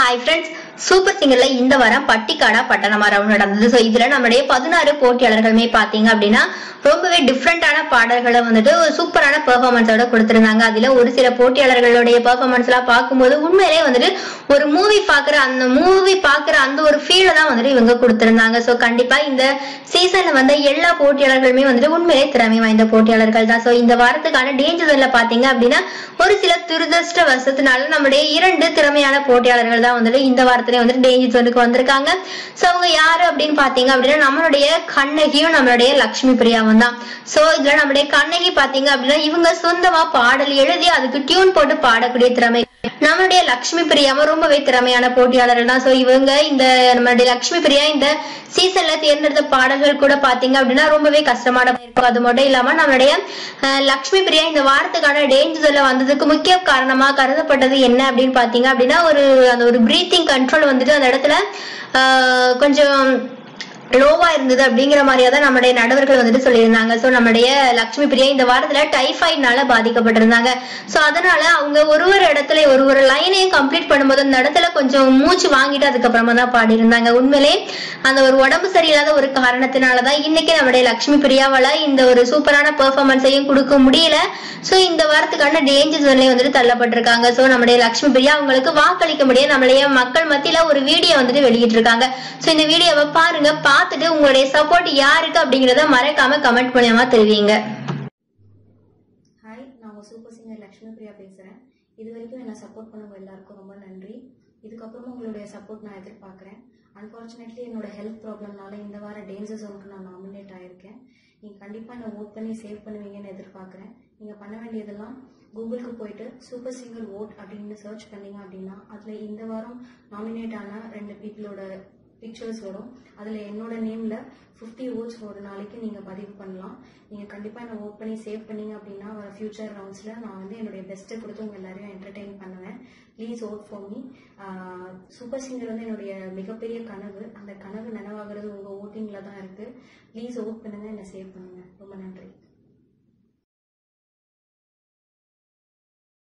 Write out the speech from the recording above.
Hi friends super சிங்கர்ல இந்த வாரம் பட்டிக்காடா பட்டணமா round நடந்தது. ஸோ இதுல நம்மளுடைய பதினாறு போட்டியாளர்களுமே பாத்தீங்க அப்படின்னா ரொம்பவே டிஃப்ரெண்டான பாடல்களை வந்துட்டு ஒரு சூப்பரான பெர்ஃபார்மன்ஸோட கொடுத்திருந்தாங்க. அதுல ஒரு சில போட்டியாளர்களுடைய பெர்ஃபார்மன்ஸ் எல்லாம் பார்க்கும்போது உண்மையிலே வந்துட்டு ஒரு மூவி பாக்குற அந்த மூவி பாக்குற அந்த ஒரு ஃபீலை தான் வந்துட்டு இவங்க கொடுத்திருந்தாங்க. ஸோ கண்டிப்பா இந்த சீசன்ல வந்த எல்லா போட்டியாளர்களுமே வந்துட்டு உண்மையிலே திறமை வாய்ந்த போட்டியாளர்கள் தான். ஸோ இந்த வாரத்துக்கான டேஞ்சர்ல பாத்தீங்க அப்படின்னா ஒரு சில துரதிருஷ்ட வசத்தினால நம்முடைய இரண்டு திறமையான போட்டியாளர்கள் தான் வந்துட்டு இந்த வாரத்துக்கு வாரத்திலே வந்துட்டு டேஞ்சர் ஜோனுக்கு வந்திருக்காங்க. சோ அவங்க யாரு அப்படின்னு பாத்தீங்க அப்படின்னா நம்மளுடைய கண்ணகியும் நம்மளுடைய லக்ஷ்மி பிரியாவும் தான். சோ இதுல நம்மளுடைய கண்ணகி பாத்தீங்க அப்படின்னா இவங்க சொந்தமா பாடல் எழுதி அதுக்கு டியூன் போட்டு பாடக்கூடிய திறமை. நம்மளுடைய லக்ஷ்மி பிரியாவும் ரொம்பவே திறமையான போட்டியாளர்கள் தான். சோ இவங்க இந்த நம்மளுடைய லக்ஷ்மி பிரியா இந்த சீசன்ல தேர்ந்தெடுத்த பாடல்கள் கூட பாத்தீங்க அப்படின்னா ரொம்பவே கஷ்டமான இருக்கும். அது மட்டும் இல்லாம நம்மளுடைய அஹ், லக்ஷ்மி பிரியா இந்த வாரத்துக்கான டேஞ்சர்ல வந்ததுக்கு முக்கிய காரணமா கருதப்பட்டது என்ன அப்படின்னு பாத்தீங்க அப்படின்னா ஒரு அந்த ஒரு பிரீத்திங் கண்ட்ரோல் வந்துட்டு அந்த இடத்துல ஆஹ், கொஞ்சம் லோவா இருந்தது அப்படிங்கிற மாதிரியா தான் நம்மளுடைய நடவர்கள் வந்துட்டு சொல்லியிருந்தாங்க. சோ நம்மளுடைய லக்ஷ்மி பிரியா இந்த வாரத்துல டைஃபாய்ட்னால பாதிக்கப்பட்டிருந்தாங்க. சோ அதனால அவங்க ஒரு ஒரு இடத்துல ஒரு ஒரு லைனையும் கம்ப்ளீட் பண்ணும்போது அந்த இடத்துல கொஞ்சம் மூச்சு வாங்கிட்டு அதுக்கப்புறமா தான் பாடியிருந்தாங்க. உண்மையிலே அந்த ஒரு உடம்பு சரியில்லாத ஒரு காரணத்தினாலதான் இன்னைக்கு நம்மளுடைய லக்ஷ்மி பிரியாவால இந்த ஒரு சூப்பரான பெர்ஃபார்மன்ஸையும் கொடுக்க முடியல. சோ இந்த வாரத்துக்கான டேஞ்சர் ஜோன்லயே வந்துட்டு தள்ளப்பட்டிருக்காங்க. சோ நம்முடைய லக்ஷ்மி பிரியா அவங்களுக்கு வாக்களிக்க முடியாது நம்மளுடைய மக்கள் மத்தியில ஒரு வீடியோ வந்துட்டு வெளியிட்டிருக்காங்க. சோ இந்த வீடியோவை பாருங்க. பார்த்துட்டு உங்களுடைய சப்போர்ட் யாருக்கு அப்படிங்கறத மறக்காம கமெண்ட் பண்ணியாம தெரிவிங்க. ஹாய் நான் உங்கள் சூப்பர் சிங்கர் லக்ஷ்மி பிரியா பேசுகிறேன் இது வரைக்கும் என்னை சப்போர்ட் பண்ணவங்க எல்லாருக்கும் ரொம்ப நன்றி. இதுக்கப்புறமா உங்களுடைய சப்போர்ட் நான் எதிர்பார்க்குறேன். அன்ஃபார்ச்சுனேட்லி என்னோட ஹெல்த் ப்ராப்ளம்னால இந்த வாரம் டேஞ்சர் ஜோனுக்கு நான் நாமினேட் ஆயிருக்கேன். நீங்கள் கண்டிப்பாக என்னை ஓட் பண்ணி சேவ் பண்ணுவீங்கன்னு எதிர்பார்க்குறேன். நீங்கள் பண்ண வேண்டியதெல்லாம் கூகுளுக்கு போயிட்டு சூப்பர் சிங்கர் ஓட் அப்படின்னு சர்ச் பண்ணீங்க அப்படின்னா அதில் இந்த வாரம் நாமினேட் ஆன ரெண்டு பீப்புளோட பிக்சர்ஸ் வரும். அதில் என்னோட நேமில் ஃபிஃப்டி ஓட்ஸ் ஒரு நாளைக்கு நீங்கள் பதிவு பண்ணலாம். நீங்கள் கண்டிப்பாக என்னை ஓட் பண்ணி சேவ் பண்ணீங்க அப்படின்னா வர ஃபியூச்சர் ரவுண்ட்ஸில் நான் வந்து என்னுடைய பெஸ்ட்டை கொடுத்து உங்கள் எல்லாரையும் என்டர்டெயின் பண்ணுவேன். Please vote for me super singer வந்து என்னுடைய மிகப்பெரிய கனவு. அந்த கனவு நினைவாகிறது உங்கள் ஓட்டிங்கில் தான் இருக்குது ப்ளீஸ் ஓட் பண்ணுங்கள் என்னை சேவ் பண்ணுங்கள் ரொம்ப நன்றி.